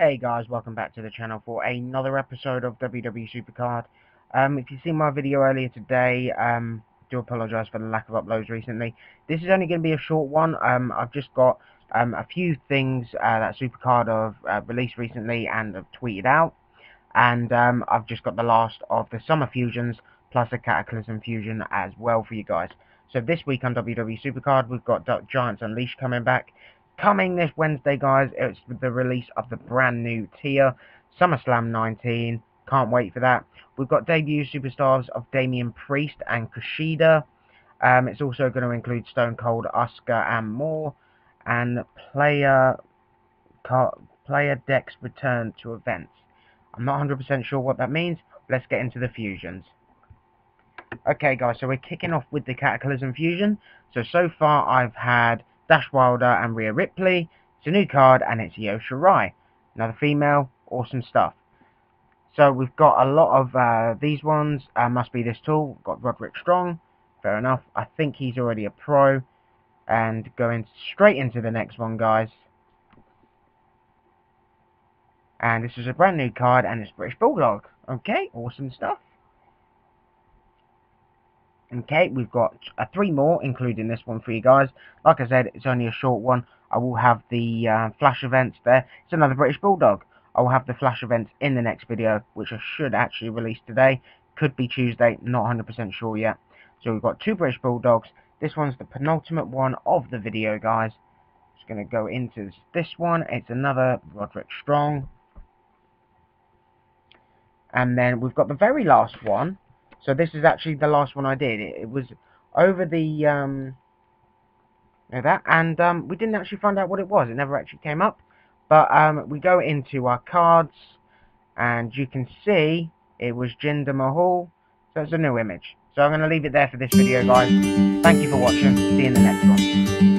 Hey guys, welcome back to the channel for another episode of WWE Supercard. Um, if you've seen my video earlier today, um, do apologise for the lack of uploads recently. This is only going to be a short one. Um, I've just got um, a few things uh, that Supercard have uh, released recently and have tweeted out. And um, I've just got the last of the Summer Fusions plus a Cataclysm Fusion as well for you guys. So this week on WWE Supercard, we've got Giants Unleashed coming back. Coming this Wednesday, guys, it's the release of the brand new tier, SummerSlam 19. Can't wait for that. We've got debut superstars of Damian Priest and Kushida. Um, it's also going to include Stone Cold, Oscar, and more. And player player decks return to events. I'm not 100% sure what that means. Let's get into the fusions. Okay, guys, so we're kicking off with the Cataclysm fusion. So, so far I've had Dash Wilder and Rhea Ripley. It's a new card, and it's Io Shirai. Another female, awesome stuff. So we've got a lot of uh, these ones. Uh, must be this tool. Got Roderick Strong. Fair enough. I think he's already a pro. And going straight into the next one, guys. And this is a brand new card, and it's British Bulldog. Okay, awesome stuff. Okay, we've got uh, three more, including this one for you guys. Like I said, it's only a short one. I will have the uh, flash events there. It's another British Bulldog. I will have the flash events in the next video, which I should actually release today. Could be Tuesday, not 100% sure yet. So we've got two British Bulldogs. This one's the penultimate one of the video, guys. Just going to go into this one. It's another Roderick Strong. And then we've got the very last one, so this is actually the last one I did. It, it was over the um, that, and um, we didn't actually find out what it was. It never actually came up. But um, we go into our cards, and you can see it was Jinder Mahal. So it's a new image. So I'm going to leave it there for this video, guys. Thank you for watching. See you in the next one.